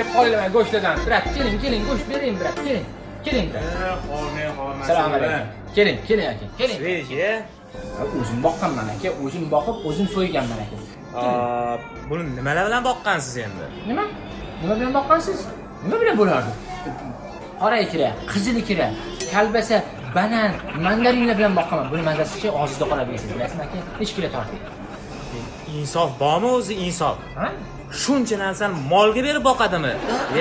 kelib qolinglar mana go'shtlardan brat keling keling go'sht bering brat keling keling brat. Assalomu alaykum keling keling aka keling Svejiye. o'zim boqqanman aka o'zim boqib o'zim so'yganman aka buni nimalar bilan boqqansiz endi? nima nima bilan boqqansiz nima bilan bo'lardi qora ikra qizil ikra kalbasa banan mandarinlar bilan boqqanman buni mazasichi og'zingizda qoladi bilasizmi aka nechi kilo torting Insof bormi o'zi insof? Ha Shuncha narsani molga berib boqadimi?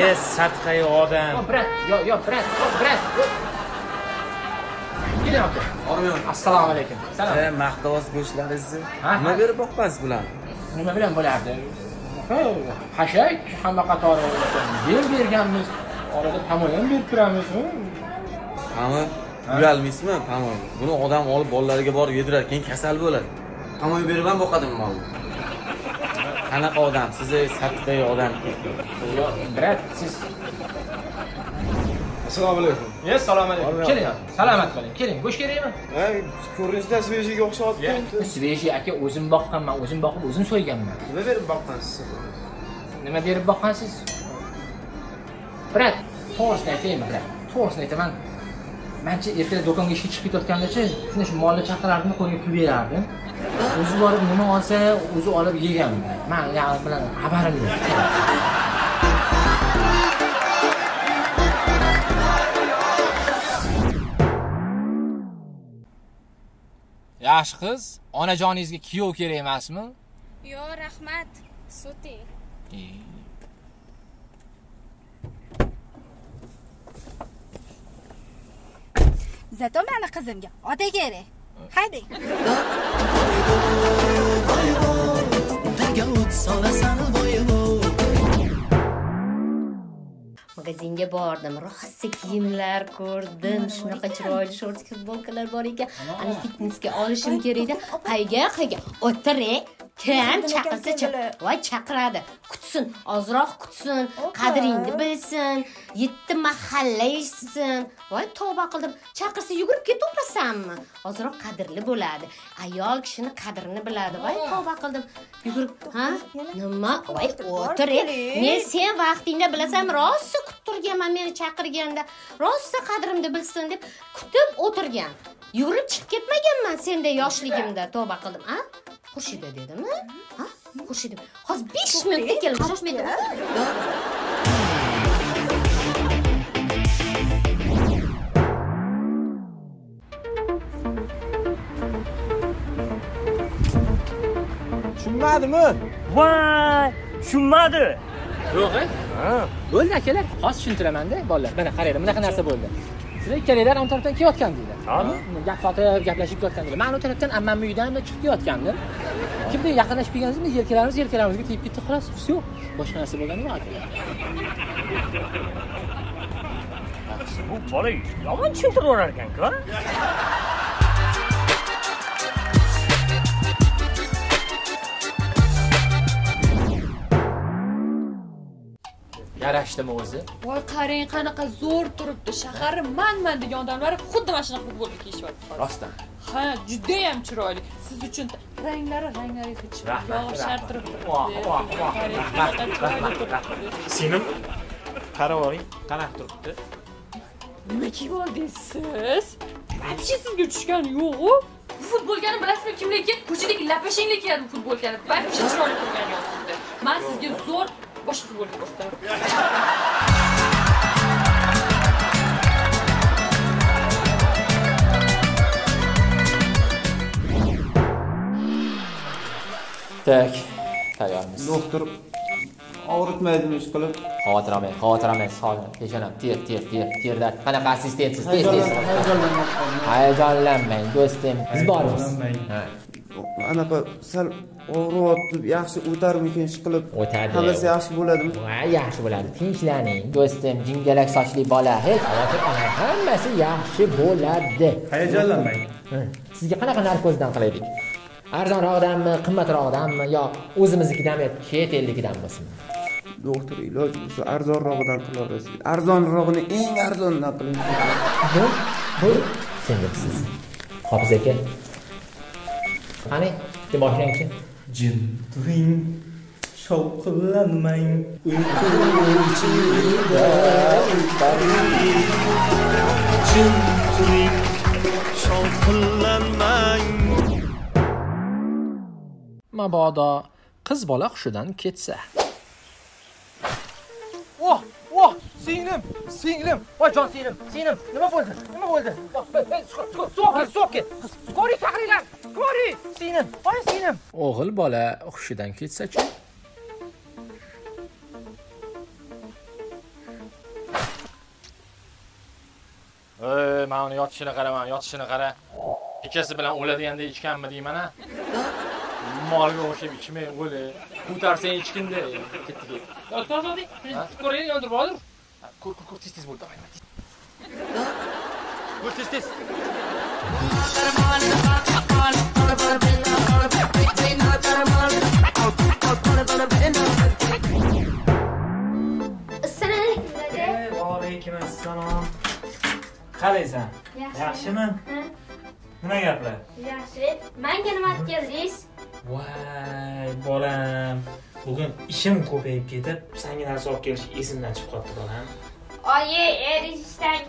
E, sadqai odam. yo brat yo yo brat yo brat keling aka Ormiyon. assalomu alaykum salom E, maqtavoz go'shtlaringizni nima berib boqqansiz bular? nima bilan bo'lardi Ha, xashak hamma qatori yer berganmiz orada tamoy ham berib turamiz. Qami uyalmaysizmi? Qami. Buni odam olib bolalariga borib yedirar, keyin kasal bo'ladi. Qamoy berib ham boqadimi molni? Qanaqa odam? Siz satqay odam. brat siz assalomu alaykum. Yo assalomu alaykum. Keling salomat bo'ling. Keling go'sht kerakmi? Ay ko'rinishda svejiga o'xshayapti svejiy aka o'zim boqqanman o'zim boqib o'zim so'yganman. Nima berib boqqansiz? Nima berib boqqansiz? Brat to'g'risini aytaymi brat to'g'risini aytaman. Manchi ertaga do'konga ishga chiqib ketayotgandachi shunday shu molni chaqirardim qo'liga pul berardim o'zi borib nima olsa o'zi olib yeganman man bilan xabarim yo'q yaxshi qiz onajoningizga kuyov kerak emasmi Yo, rahmat. Suting. Zato mani qizimga ota kerak. Haydi magazinga bordim rosa kiyimlar ko'rdim shunaqa chiroyli short futbolkalar bor ekan. Ani fitnesga olishim kerakda. Qayga qayga? O'tir kim chaqirsa chaq- voy chaqiradi. Kutsin ozroq kutsin. Qadringni bilsin. Yetti mahalla eshitsin. Voy tavba qildim. Chaqirsa yugurib ketaversanmi ozroq qadrli bo'ladi. Ayol kishini qadrini biladi. Voy tavba qildim. Yugurib ha? nima? voy o'tir e men sen vaqtingda bilasan rosa kuttirganman meni chaqirganda. Rosa qadrimni bilsin deb kutib o'tirgan. Yugurib chiqib ketmaganman senday yoshligimda. Tavba qildim a xurshida dedimi? Ha? Xurshida. Hozir besh minutda kelib shoshmaydimi tushunmadimi? Voy tushunmadi. Yo'q bo'ldi akalar. Hozir tushuntiraman-da bolalar. Mana qaranglar bunaqa narsa bo'ldi sizlar ikkalanglar o'n tarafdan kelayotgan deydilar gap sotib gaplashib kelayotgan deydilar man o'sha tarafdan ammamni uyidan chiqib kelayotgandim kimdir yaqinlashib kelganimizda yelkalarimiz yelkalarimizga tegib ketdi xolos. Все boshqa narsa bo'lgani yo'q akalar bu bola yomon tushuntirib yuborar ekan-ku yarashdimi o'zi voy qarang qanaqa zo'r turibdi shahari manman degan odamlar xuddi mana shunaqa futbolka kiyishyapti rostdan ha judayam chiroyli siz uchun ranglari ranglari hech yog'ishar turibdi. Singlim qarab oling, qanaqa turibdi? nima kiyib oldingiz siz вообще sizga tushgani yo'q-ku bu futbolkani bilasizmi kimniki ko'chadagi lapashanglar kiyadi bu futbolkani вообще chiroyli turgani yo'q sizda man sizga zo'r boshqa futbolka ko'rsataman tak tayyormiz doktor og'ritmaydimi ish qilib xavotir olmang xavotir olmang sog'lik peshonam ter ter ter terda qanaqa assistentsiz? Tez tez. Hayajonlanmang do'stim. Biz bormiz Ha, anaqa sal og'riyapti yaxshi o'tarmikin ish qilib O'tadi. hammasi yaxshi bo'ladimi voy yaxshi bo'ladi. Tinchlaning do'stim jingalak sochli bola. Hech xavotir olmang hammasi yaxshi bo'ladi. Hayajonlanmang. Ha, sizga qanaqa narkozdan qilaylik? Arzonroqdanmi qimmatroqdanmi yo o'zimiznikidanmi yo chet elnikidan bo'lsin. Doktor iloji bo'lsa arzonrog'idan qilaverasiz. Arzonrog'ini eng arzonidan qiling. Bu bu singilsiz hofiz aka qani bitta boshlangchi jin turing shovqinlanmang uyqu ichida jim turing shovqinlanmang mabodo qiz bola hushidan ketsa singlim singlim. Voy jon singlim singlim. Nima bo'ldi? Nima bo'ldi? So'qit so'qit skori chaqringlar skori singlim voy singlim. O'g'il bola hushidan ketsa-chi? Ey mana uni yotishini qara mana yotishini qara. Kechasi bilan o'ladiganda ichganmi deyman a molga o'xshab ichmay o'li ko'tarsang ichginda. Ketdi ko'ring yondirib hozir ko'r ko'r ko'r tez tez bo'l давай bo'l tez tez alaykum qalaysan Yaxshi. yaxshimi nima gaplar? Yaxshi. Manga nima keldingiz? Voy bolam bugun ishim ko'payib ketib senga narsa olib kelish esimdan chiqib qolibdi bolam. Oyi er ishdan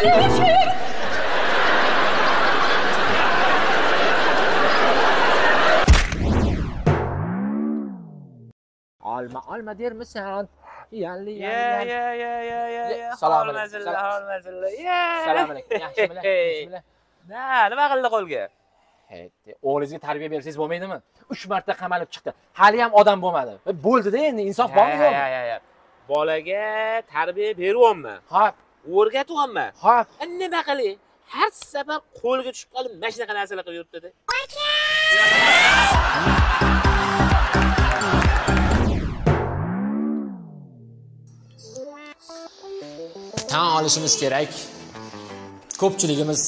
keldi olma olma dermisan yalli ya ya ya ya ya ya Salom alaykum. Salom alaykum. Yaxshimilar? Yaxshimilar? Nima qildi qo'lga? O'g'lingizga tarbiya bersangiz bo'lmaydimi? 3 marta qamalib chiqdi. Hali ham odam bo'lmadi. E, Bo'ldida endi insof bormi yo'qmi? Bolaga tarbiya beryapman. Hop, O'rgatyapman. hop. Nima qilay? Har safar qo'lga tushib qolib, mana shunaqa narsalar qilib yuribdi-da. tan olishimiz kerak ko'pchiligimiz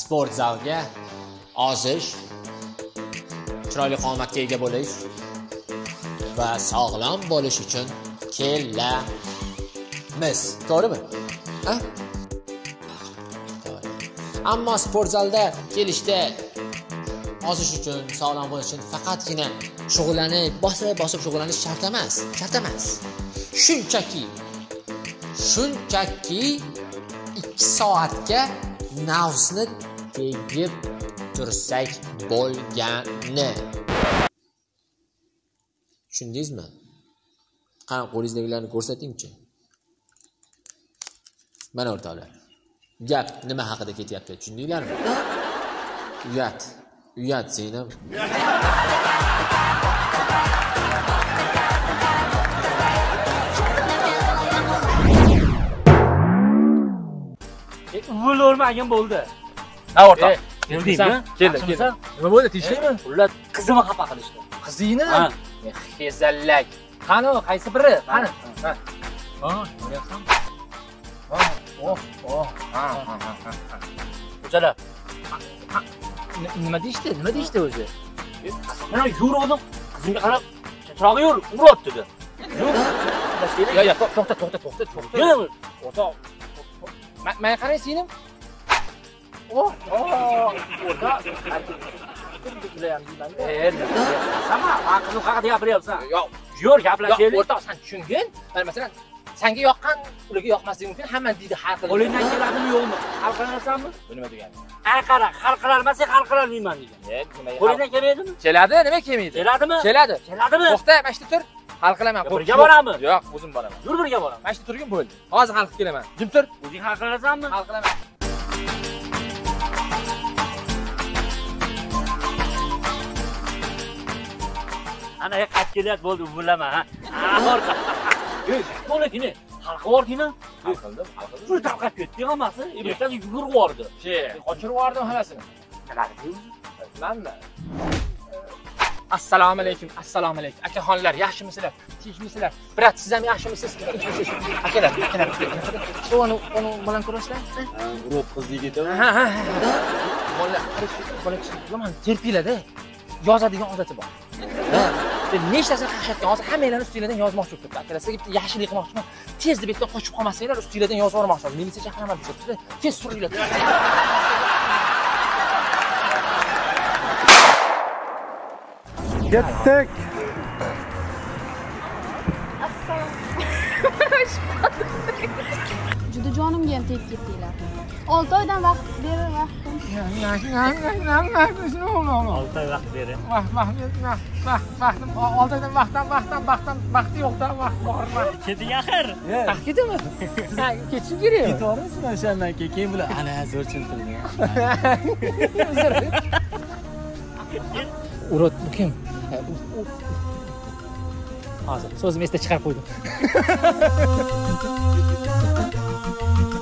sport zalga ozish chiroyli qomatga ega bo'lish va sog'lom bo'lish uchun kelamiz to'g'rimi Ammo sport zalda kelishda ozish uchun sog'lom bo'lish uchun faqatgina shug'ullanib bosib bosib shug'ullanish shart emas shart emas. Shunchaki shunchaki ikki soatga nafsni tegib tursak bo'lgani. Tushundingizmi? Qani qo'lingizdagilarni ko'rsatingchi. Mana o'rtoqlar. Gap nima haqida ketyapti tushundinglarmi? Uyat. Uyat zeynab. Bo'lmagan bo'ldi. ha o'rtoq. Keldingmi? keldim keldim. nima bo'ldi tinchlikmi Ular qizimni xafa qilishdi. qizingni? Hezallak qani u qaysi biri? Qani? Ha. Oh, oh. Ha, ha, nima deyishdi nima deyishdi o'zi Mana yuruvdim. Qizimga qarab, chiroqni yur. Yur. yo yo to- to'xta to'xta to'xta to'xta Yur. o'rtoq Ma- manga qarang singlim oh oh o'rtoq Eh, sama, men qizim haqida gapiryapsan. yo'q Yur, gaplashaylik. o'rtoq san tushungin Mana masalan senga yoqqan ularga yoqmasligi mumkin hamma deydi har xil Qo'lingdan keladimi, yo'qmi? Hal qilasanmi? bu nima degani Ay qara, hal qilarmasa hal qilarmayman degan. E, Qo'lingdan kelmaydimi? keladi nima kelmaydi Keladimi? keladi Keladimi? to'xta mana shu tur hal qilaman birga boramiz. yo'q o'zim boraman Yur birga boramiz. mana shu turgin bo'ldi hozir hal qilib kelaman jim tur O'zing hal qilasanmi? hal qilaman Ana qaytib kelyapti bo'ldi, uvilama ha. Amor. Qilordingmi? hal qildim hal qildim Bir tarqab ketdi hammasi. Ertaga yugurib yubordi. she qochirib yubordim hammasini bilammi assalomu alaykum assalomu alaykum. Akaxonlar yaxshimisizlar tinchmisizlar brat siz ham yaxshimisiz? Akalar akalar. Uni uni bilan ko'rasizlar? Urib qiz yigitimi? ha ha ha. Bola bola yomon terpinglarda yozadigan odati bor nechtasini qaqshatgan hozir hammanglarni ustinglardan yozmoqchi bo'lib turibdi akalar sizga bitta yaxshilik qilmoqchiman tezda bu yerdan qochib qolmasanglar ustinglardan yozib yubormoqchiman militsiya chaqiraman deb turibdi tez suringlar Ketdik. Juda jonimga ham tegib ketdinglar. 6 oydan vaqt berar vaqtim. olti oy vaqt bering vaqtim oldindan vaqtdan vaqtdan vaqtdan vaqti yo'qdan vaqt bor keting axir. Vaqt ketdimi? Ketishim kerak. Ketaverasizmi o'shandan keyin. Keyin bular ana zo'r tushuntirdi. urod bu kim? Hozir so'zimni esdan chiqarib qo'ydim